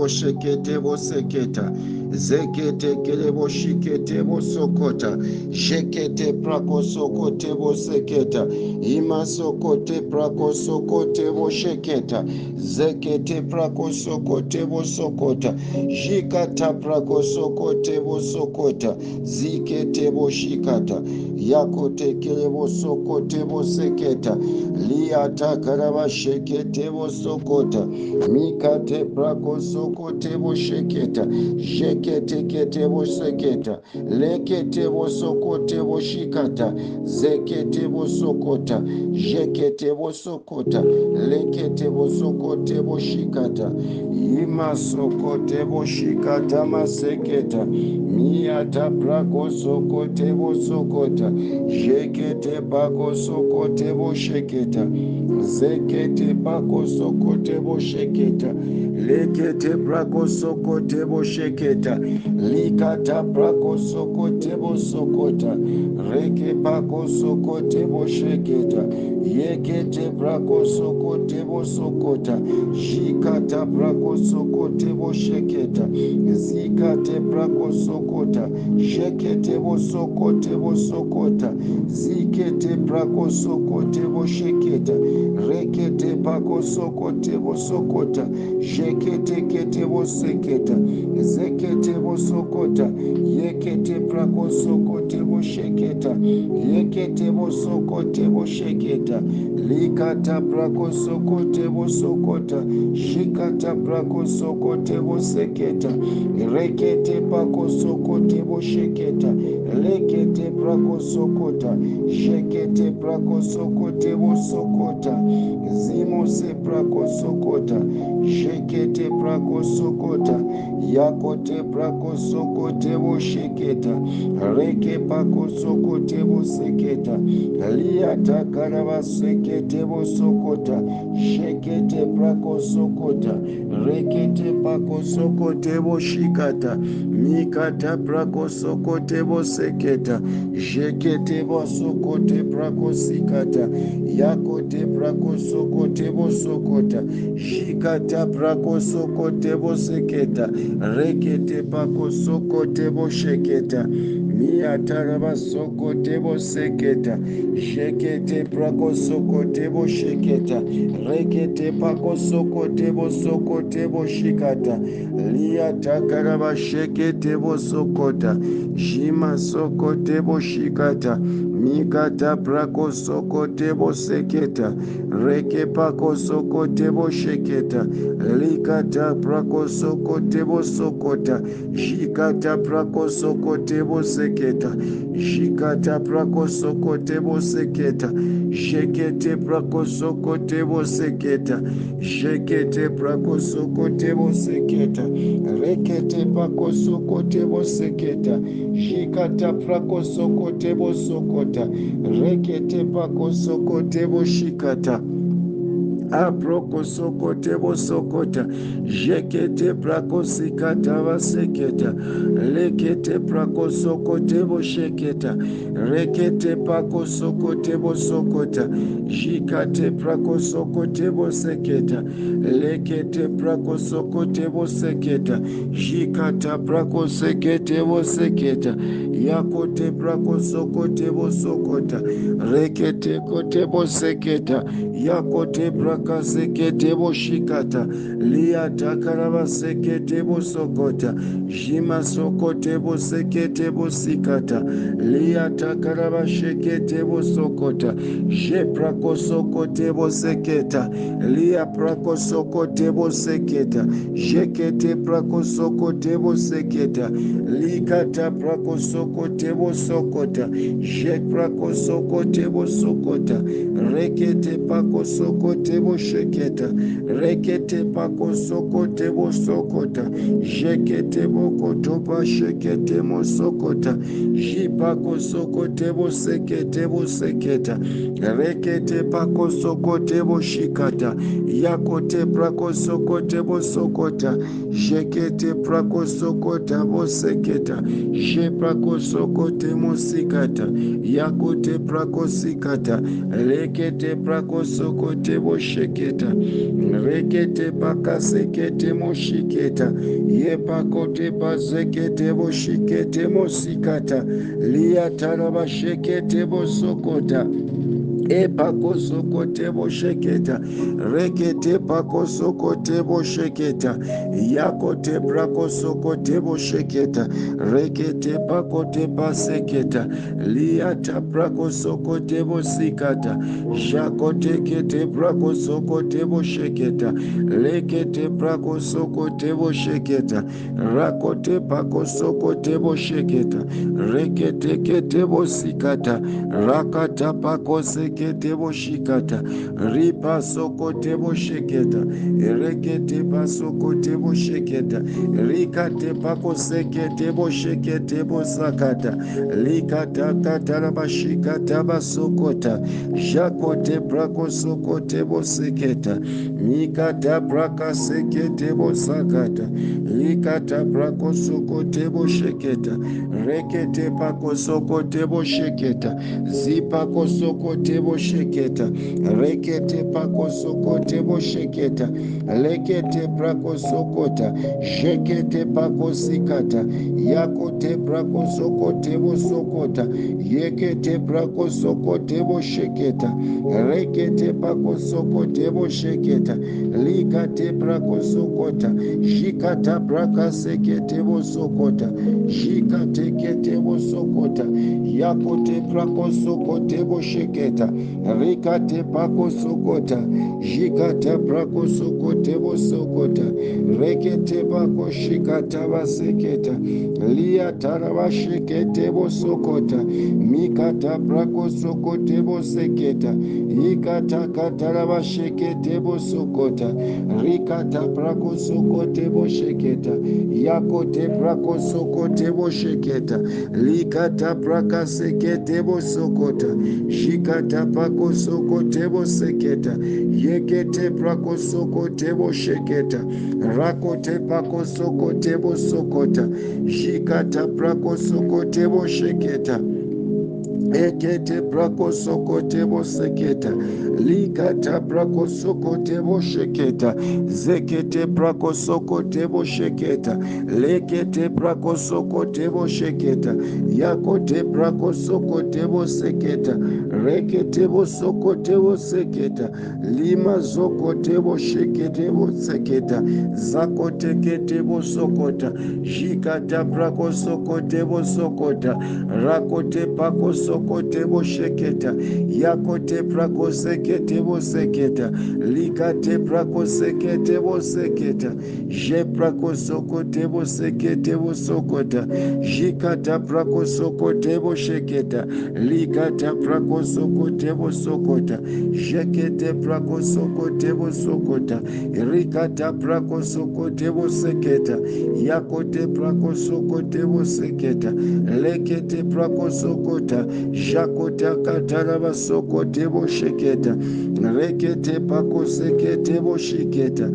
boshekete boseketa. Zekete kele boshikete bosokota. Jekete prakosokote boseketa imasokote prakosokote vosheketa zekete prakosokote vosokota zhikata prakosokote vosokota zikete voshikata yakotekele vosokote voseketa liatakara vashekete vosokota mikate prakosokote vosheketa zheketekete voseketa lekete vosokote voshikata zekete vosokota bosokota jekete bosokota lekete bosokote boshikata imasokote boshikata maseketa miata prakosokote bosokota jekete bakosokote bosheketa zekete bakosokote bosheketa lekete prakosokote bosheketa likata prakosokote bosokota reke pakosokote bosheketa soketa yekete brako sokote vosokota zvikata brako sokote vosheketa zikate brako sokota shekete vosokote vosokota zikete brako sokote vosheketa rekete pako sokote vosokota sheketekete voseketa zekete bosokota yekete prakosokote bosheketa yekete bosokote bosheketa likata prakosokote bosokota shikata prakosokote boseketa rekete pakosokote bosheketa lekete prakosokota shekete prakosokote bosokota zimose prakosokota shekete prakosokota yakote prakosokote bosheketa reke pakosokote boseketa liatakarabasekete bosokota shekete prakosokota rekete pakosokote boshikata mikata prakosokote boseketa jekete bosokote prakosikata yakote prakosokote bosokota shikata prakosokote boseketa rekete pakosokote bosheketa miatarabasokote boseketa jekete prakosokote bosheketa rekete pakosokote bosokote boshikata liatakarabashekete bosokota jimasokote boshikata mikata prakosokote boseketa reke pakosokote bosheketa likata prakosokote bosokota jikata prakosokote boseketa jikata prakosokote boseketa jekete prakosokote boseketa jekete prakosokote boseketa rekete pakosokote boseketa jikata prakosokote bosokota rekete pakosokote boshikata. Aprokosokote bosokota. Jekete prakosikata vaseketa. Lekete prakosokote bosheketa. Rekete pakosokote bosokota. Jikate prakosokote boseketa. Lekete prakosokote boseketa. Jikata prakosekete boseketa yakote prakosokote bosokota rekete kote boseketa yakote prakasekete boshikata liatakaravasekete bosokota jimasokote bosekete bosikata liatakaravashekete bosokota jeprakosokote boseketa liaprakosokote boseketa jekete prakosokote boseketa likata sokote bo sokota jekra ko sokote bo sokota rekete pa ko sokote bo sheketa rekete pa ko sokote bo sokota jekete bo kotopa shekete mo sokota jipa ko sokote bo sekete bo seketa rekete pa ko sokote bo shikata yakote pra ko sokote bo sokota jekete pra ko sokota bo seketa jepra ko sokote mosikata yakote prakosikata lekete prakosokote bosheketa rekete pakasekete moshiketa yepakote pazekete boshikete mosikata liatarabashekete bosokota epakosokotebo sheketa rekete pakosokotebo sheketa yakote prakosokotebo sheketa rekete pakote paseketa liata prakosokotebo sikata jakotekete prakosokotebo sheketa lekete prakosokotebo sheketa rakote pakosokotebo sheketa reketeketebo sikata rakata pakoseketa rekete boshikata ripa sokote bosheketa rekete pasokote bosheketa rikate pakosekete boshekete bosakata likata katara bashikata basokota jakote prakosokote boseketa mikata prakasekete bosakata likata prakosokote bosheketa rekete pakosokote bosheketa zipakosokote bosheketa. Rekete pakosokote bosheketa. Lekete prakosokota. Jekete pakosikata. Yakote prakosokote bosokota. Yekete prakosokote bosheketa. Rekete pakosokote bosheketa. Likate prakosokota. Jikata prakasekete bosokota. Jikatekete bosokota. Yakote prakosokote bosheketa rikate pakosokota jikata prakosokote bosokota rekete pakoshikata baseketa liatara bashekete bosokota mikata prakosokote boseketa ikata katara bashekete bosokota rikata prakosokote bosheketa yakote prakosokote bosheketa likata prakasekete bosokota shikata pakosokote boseketa yekete prakosokote bosheketa rakote pakosokote bosokota shikata prakosokote bosheketa ekete prakosokote boseketa likata prakosokote bosheketa zekete prakosokote bosheketa lekete prakosokote bosheketa yakote prakosokote boseketa reketebo sokotebo seketa lima zokotebo sheketebo seketa zakoteketebo sokota zhikatabrako sokotebo sokota rakotepako sokotebo sheketa yakoteprako seketebo seketa likateprako seketebo seketa zheprako sokotebo seketebo sokota zhikatabrako sokotebo sheketa likatabrako likata prakosokote bosokota. Jekete prakosokote bosokota. Rikata prakosokote boseketa. Yakote prakosokote boseketa. Lekete prakosokota jakota katara basokote bosheketa. Rekete pakosekete boshiketa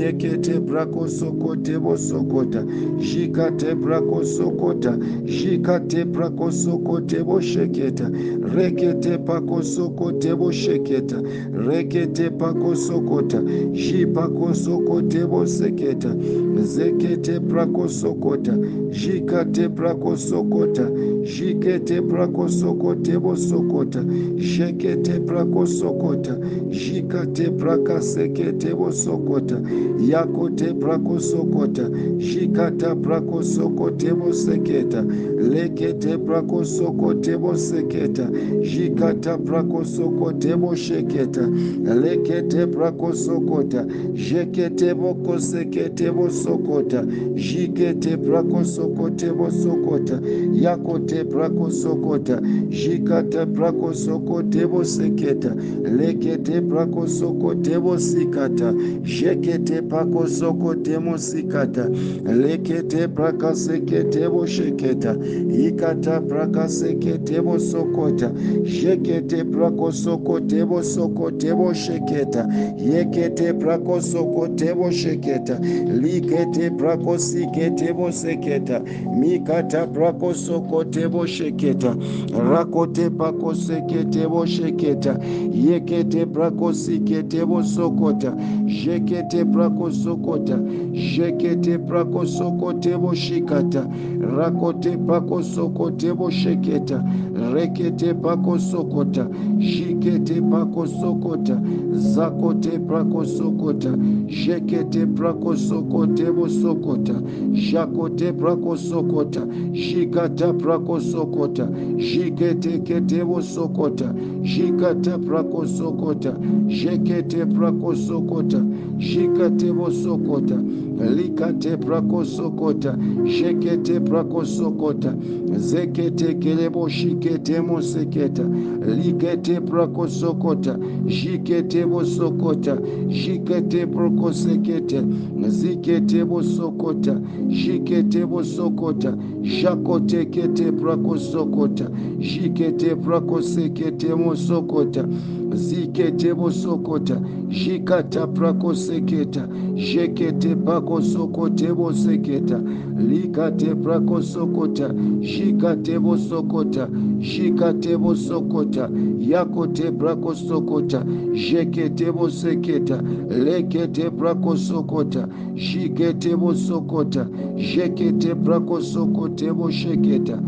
yekete prakosokote bosokota. Jikate prakosokota jikate prakosokote bosheketa. Rekete pakosokote bosheketa rekete pakosokota jipakosokote boseketa zekete prakosokota jikate prakosokota jikete prakosokote bosokota jekete prakosokota jikate prakasekete bosokota yakote prakosokota jikata prakosokote boseketa lekete prakosokote boseketa jikata prakosokote bosheketa lekete prakosokota jekete bokosekete bosokota jikete prakosokote bosokota yakote prakosokota jikata prakosokote boseketa lekete prakosokote bosikata jekete pakosokote mosikata lekete prakasekete bosheketa ikata prakasekete bosokota jekete yekete prakosoko tebo soko tebo sheketa. Yekete prakosoko tebo sheketa. Likete prakosike tebo seketa. Mikata prakosoko tebo sheketa. Rakote pakoseke tebo sheketa. Yekete prakosike tebo sokota. Jekete prakosokota jekete prakosoko tebo shikata. Rakote pakosoko tebo sheketa. Rekete pakosokota jikete pakosokota zakote prakosokota jekete prakosokote bosokota jakote prakosokota jikata prakosokota jikete kete bosokota jikata prakosokota jekete prakosokota jikate bosokota likate prakosokota jekete prakosokota zekete kelebo shikete moseketa. Likete prakosokota jikete bosokota. Jikete prokosekete. Zikete bosokota. Jikete bosokota. Jakotekete prakosokota jikete prakosekete mosokota. Zikete bosokota. Jikata prakoseketa jekete pakosokote boseketa likate prakosokota jikate bosokota jikate bosokota yakote prakosokota jekete boseketa lekete prakosokota jikete bosokota jekete prakosokote bosheketa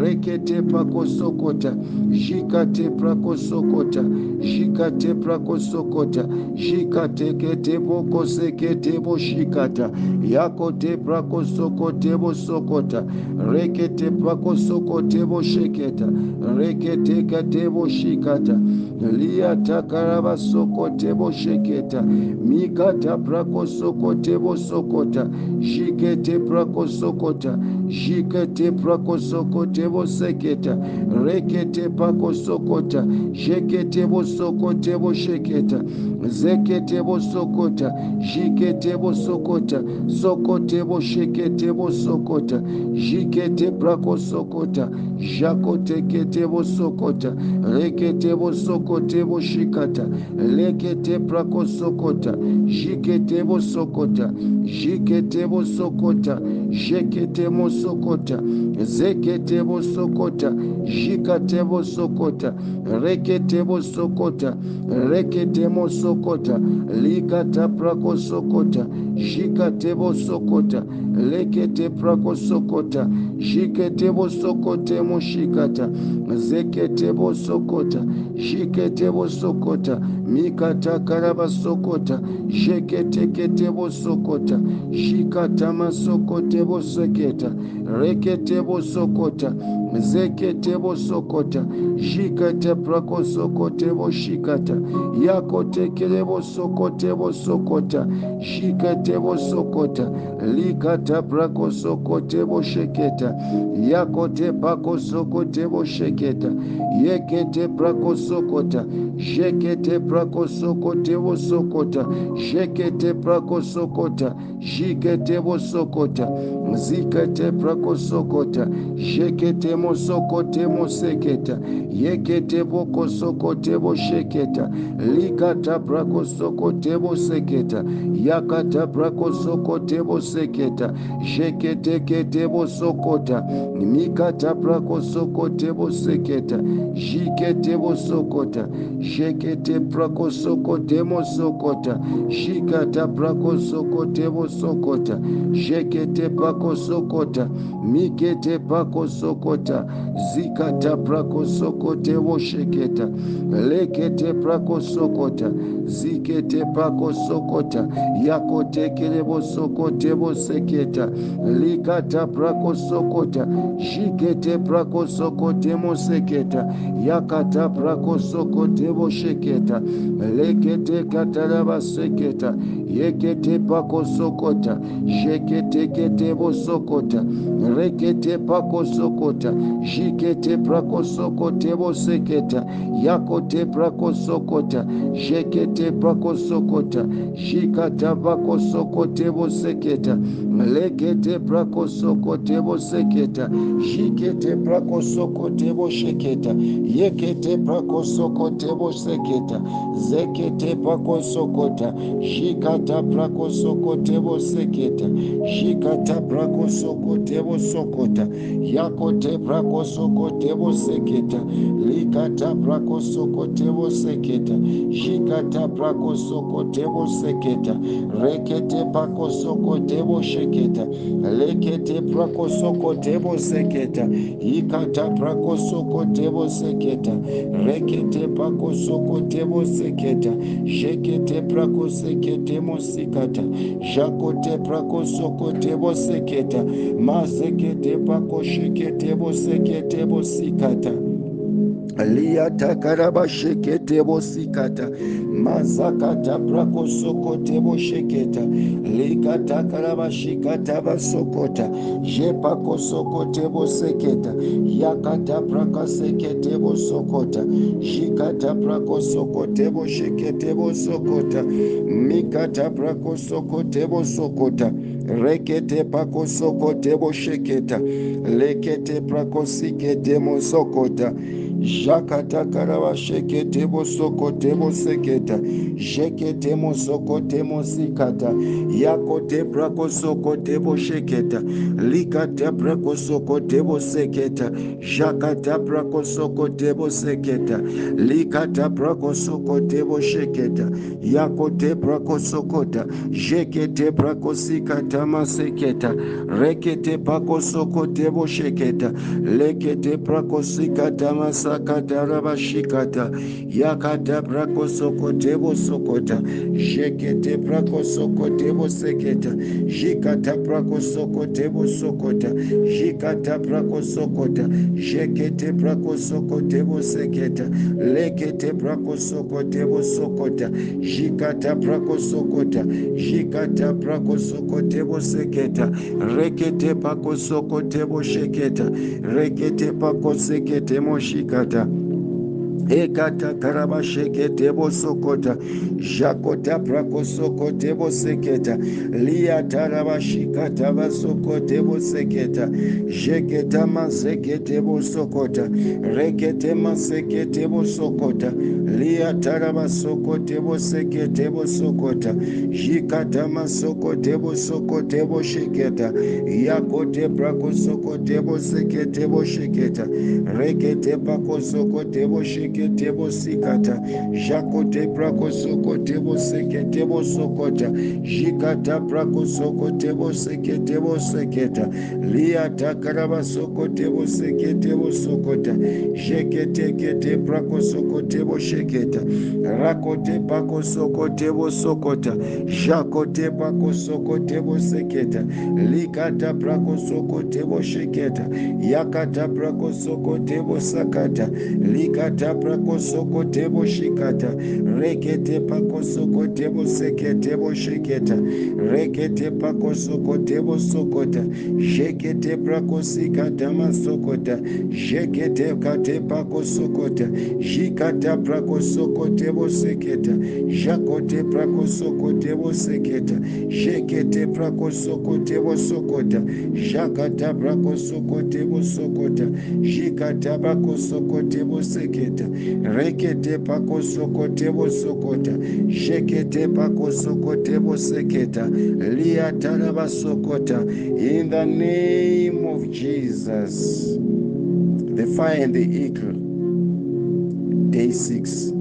rekete pakosokota jikate prakosokota jikate prakosokota jikatekete bokosekete boshikata yakote prakosokote bosokota rekete prakosokote bosheketa rekete kate boshikata tebo bosheketa mikata prakosokote bosokota jikete prakosokota jikete prakosokote boseketa rekete pakosokota jekete bosokote bosheketa zeketebo sokota jiketebo sokota sokotebo sheketebo sokota jikete brako sokota jakoteketebo sokota reketebo sokotebo shikata lekete socota, sokota jiketebo sokota jiketebo sokota jeketemo sokota zeketebo sokota jikatebo sokota reketebo sokota reketemo sokota. sokota likata prako sokota jikatebo sokota lekete prako sokota jiketebo sokote moshikata zeketebo sokota jiketebo sokota mikatakarabasokota zheketeketebosokota zhikatamasokoteboseketa reketebosokota zeketebosokota zhikataprakosokotevoshikata yakotekerevosokotevosokota zhikatevosokota likataprakosokotevosheketa yakotepakosokotevosheketa yeketeprakosokote zhekete prako sokote wo sokota jekete prako sokota jikete wo sokota zikete prako sokota jekete mo sokote mo seketa yekete boko sokote bo sheketa likata prako sokote bo seketa yakata prako sokote bo seketa jekete kete bo sokota mikata prako sokote bo seketa jikete bo sokota jekete prako brako soko temo sokota shikata brako soko temo sokota shekete pako sokota mikete pako sokota zikata brako soko temo sheketa lekete brako sokota zikete pako sokota yakotekelebo soko temo seketa likata brako sokota shikete brako soko temo seketa yakata brako soko temo sheketa lekete katalabaseketa yekete pako sokota shekete kete bosokota rekete pako sokota jikete prako sokote boseketa yakote prako sokota jekete prako sokota jikata pako sokote boseketa lekete prako sokote boseketa jikete prako sokote bosheketa yekete prako sokote boseketa zekete pako sokota jika prakosokote boseketa jikata prakosokote bosokota yakote prakosokote boseketa likata prakosokote boseketa jikata prakosokote boseketa rekete pakosokote bosheketa lekete prakosokote boseketa ikata prakosokote boseketa rekete pakosokote boseketa jekete prakosekete mosikata jakote prakosokote boseketa mazekete pakoshekete bosekete bosikata liatakarabashekete bosikata mazakata prakosokote bosheketa likatakarabashikata basokota jepakosokote boseketa yakata prakasekete bosokota jikata prakosokote boshekete bosokota mikata prakosokote bosokota rekete pakosokote bosheketa lekete prakosikete mosokota Jakata karaba shekete bosokote boseketa. Jekete mosokote mosikata. Yakote brako sokote bosheketa. Likata brako sokote boseketa. Jakata brako sokote boseketa. Likata brako sokote bosheketa. Yakote brako sokota. Jekete brako sikata maseketa. Rekete brako sokote bosheketa. Lekete brako sikata maseketa. Sakata rabashikata yakata prakosokote bosokota jekete prakosokote boseketa jikata prakosokote bosokota jikata prakosokota jekete prakosokote boseketa lekete prakosokote bosokota jikata prakosokota jikata prakosokote boseketa rekete pakosokote bosheketa rekete pakosekete moshika kata ekata karabashekete bosokota jakota prakosokote boseketa liatarabashikata basokote boseketa jeketa masekete bosokota rekete masekete bosokota liatarabasokote bosekete bosokota jikata masokote bosokote bosheketa yakote prakosokote bosekete bosheketa rekete pakosokote bosheketa sheke tebo sikata jakote brako soko tebo seke tebo sokota jikata brako soko tebo seke tebo seketa liata karaba soko tebo seke tebo sokota jekete kete brako soko tebo sheketa rakote bako soko tebo sokota jakote bako soko tebo seketa likata brako soko tebo sheketa yakata brako soko tebo sakata likata rekete pakosoko tebo sekete bo shiketa rekete pakosoko tebo sokota jekete prakosikata masokota jekete kate pakosokota jikata prakosoko tebo seketa jakote prakosoko tebo seketa jekete prakosoko tebo sokota jakata prakosoko tebo sokota jikata tebo seketa rekete pakosokote bosokota shekete pakosokote boseketa liatara basokota in the name of jesus. The fire and the eagle. Day 6